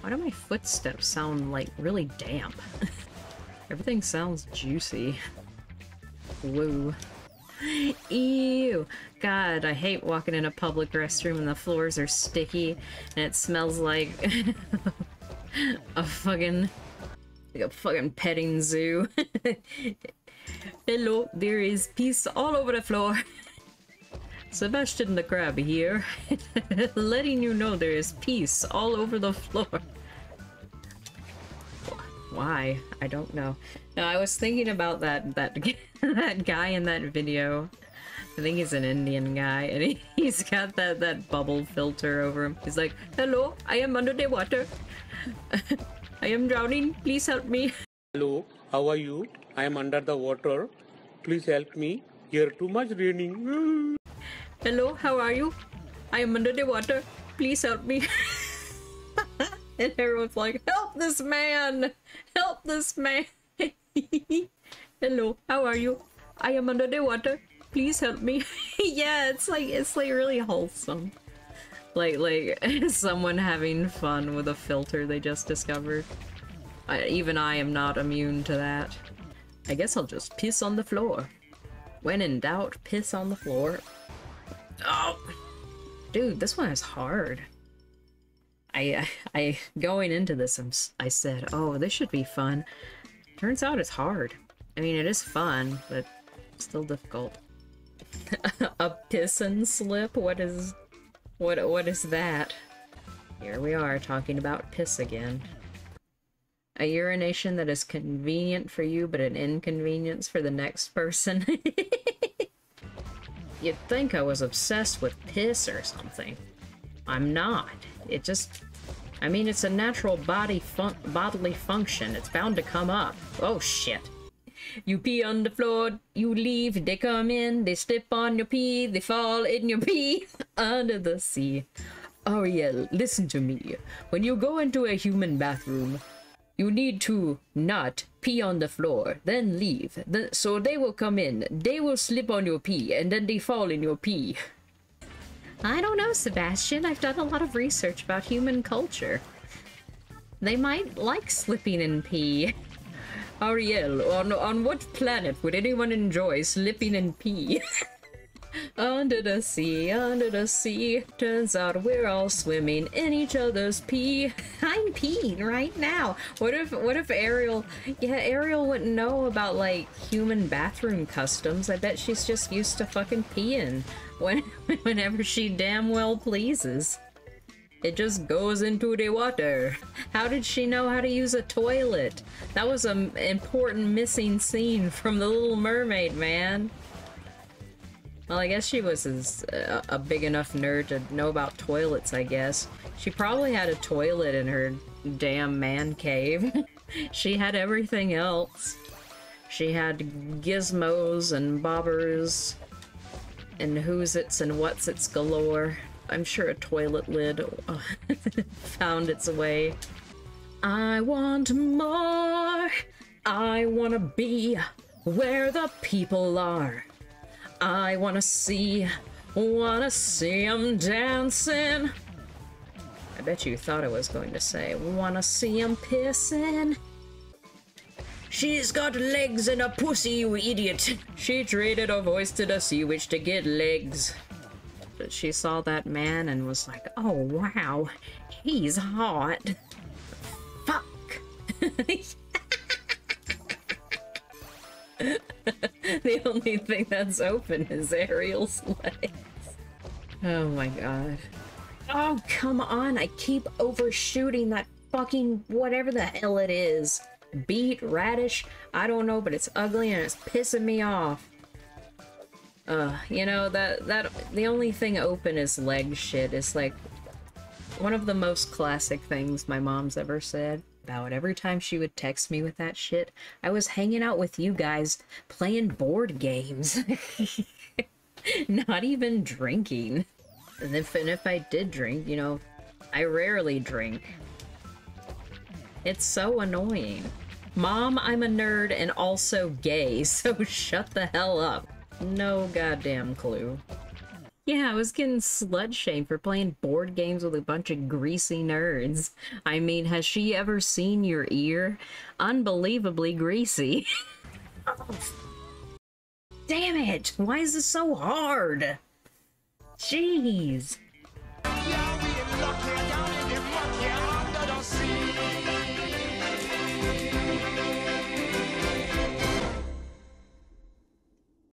Why do my footsteps sound like really damp? Everything sounds juicy. Woo. Ew. God, I hate walking in a public restroom and the floors are sticky and it smells like a fucking like a fucking petting zoo. Hello, there is piss all over the floor. Sebastian the Crab here, letting you know there is peace all over the floor. Why? I don't know. No, I was thinking about that that that guy in that video. I think he's an Indian guy, and he, he's got that that bubble filter over him. He's like, "Hello, I am under the water. I am drowning. Please help me." Hello, how are you? I am under the water. Please help me. Here too much raining. Hello, how are you? I am under the water. Please help me. and everyone's like, help this man! Help this man! Hello, how are you? I am under the water. Please help me. yeah, it's like it's like really wholesome. Like like someone having fun with a filter they just discovered. I, even I am not immune to that. I guess I'll just piss on the floor. When in doubt, piss on the floor. Oh, dude, this one is hard. I, uh, I, going into this, I'm, I said, oh, this should be fun. Turns out it's hard. I mean, it is fun, but still difficult. a piss and slip? What is, what, what is that? Here we are talking about piss again. A urination that is convenient for you, but an inconvenience for the next person. You'd think I was obsessed with piss or something. I'm not. It just... I mean, it's a natural body fun bodily function. It's bound to come up. Oh, shit. You pee on the floor, you leave, they come in, they step on your pee, they fall in your pee under the sea. Ariel, listen to me. When you go into a human bathroom, you need to not pee on the floor, then leave. so they will come in, they will slip on your pee, and then they fall in your pee. I don't know, Sebastian. I've done a lot of research about human culture. They might like slipping in pee. Ariel, on, on what planet would anyone enjoy slipping in pee? Under the sea, under the sea, turns out we're all swimming in each other's pee. I'm peeing right now. What if, what if Ariel, yeah, Ariel wouldn't know about, like, human bathroom customs. I bet she's just used to fucking peeing when, whenever she damn well pleases. It just goes into the water. How did she know how to use a toilet? That was an important missing scene from The Little Mermaid, man. Well, I guess she was as, uh, a big enough nerd to know about toilets, I guess. She probably had a toilet in her damn man cave. she had everything else. She had gizmos and bobbers and who's its and what's its galore. I'm sure a toilet lid found its way. I want more. I want to be where the people are. I wanna see, wanna see him dancing. I bet you thought I was going to say, wanna see him pissing. She's got legs and a pussy, you idiot. She traded her voice to the sea witch to get legs. But she saw that man and was like, oh wow, he's hot. Fuck. the only thing that's open is Ariel's legs. Oh my god. Oh, come on. I keep overshooting that fucking whatever the hell it is. Beet, radish, I don't know, but it's ugly and it's pissing me off. Uh, you know, that, that, the only thing open is leg shit. It's like one of the most classic things my mom's ever said about every time she would text me with that shit. I was hanging out with you guys playing board games. Not even drinking. And if, and if I did drink, you know, I rarely drink. It's so annoying. Mom, I'm a nerd and also gay, so shut the hell up. No goddamn clue. Yeah, I was getting slut shamed for playing board games with a bunch of greasy nerds. I mean, has she ever seen your ear? Unbelievably greasy. Damn it! Why is this so hard? Jeez.